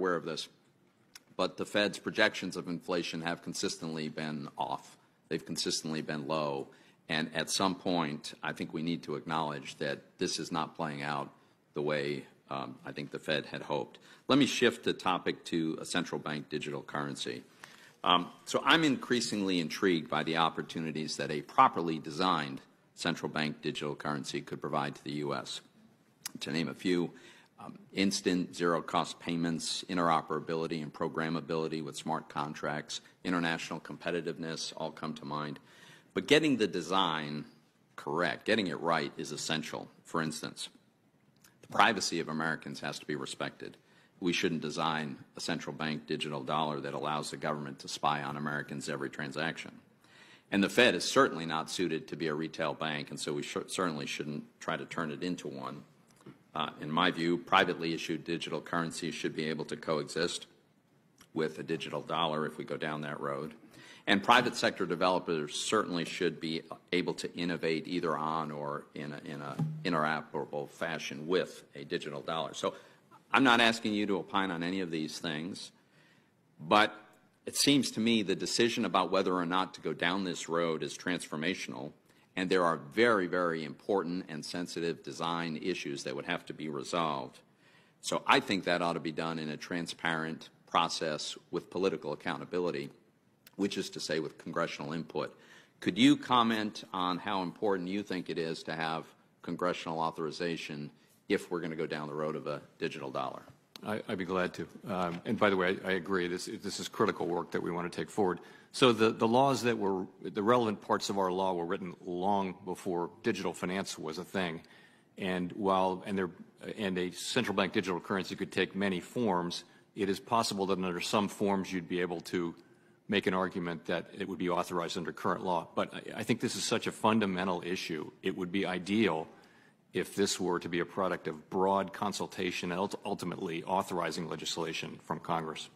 aware of this, but the Fed's projections of inflation have consistently been off. They've consistently been low. And at some point, I think we need to acknowledge that this is not playing out the way um, I think the Fed had hoped. Let me shift the topic to a central bank digital currency. Um, so I'm increasingly intrigued by the opportunities that a properly designed central bank digital currency could provide to the U.S. To name a few, um, instant zero-cost payments, interoperability and programmability with smart contracts, international competitiveness all come to mind. But getting the design correct, getting it right is essential. For instance, the privacy of Americans has to be respected. We shouldn't design a central bank digital dollar that allows the government to spy on Americans every transaction. And the Fed is certainly not suited to be a retail bank, and so we sh certainly shouldn't try to turn it into one. Uh, in my view, privately issued digital currencies should be able to coexist with a digital dollar if we go down that road. And private sector developers certainly should be able to innovate either on or in an in a interoperable fashion with a digital dollar. So I'm not asking you to opine on any of these things, but it seems to me the decision about whether or not to go down this road is transformational and there are very, very important and sensitive design issues that would have to be resolved. So I think that ought to be done in a transparent process with political accountability, which is to say with congressional input. Could you comment on how important you think it is to have congressional authorization if we're going to go down the road of a digital dollar? I, would be glad to. Um, and by the way, I, I, agree. This, this is critical work that we want to take forward. So the, the laws that were, the relevant parts of our law were written long before digital finance was a thing. And while, and, there, and a central bank digital currency could take many forms, it is possible that under some forms you'd be able to make an argument that it would be authorized under current law. But I, I think this is such a fundamental issue. It would be ideal if this were to be a product of broad consultation and ultimately authorizing legislation from Congress.